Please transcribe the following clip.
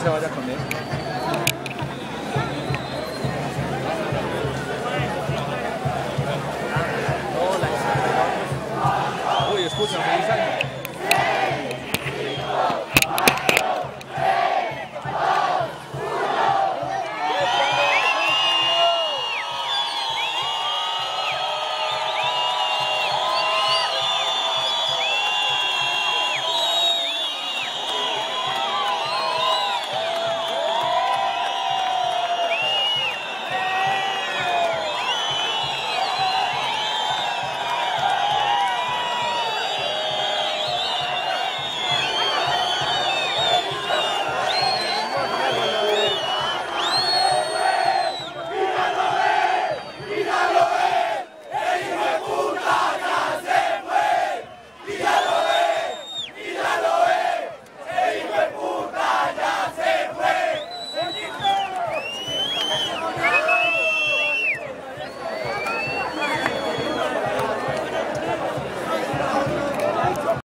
se vaya con él. Uy, escucha, feliz año.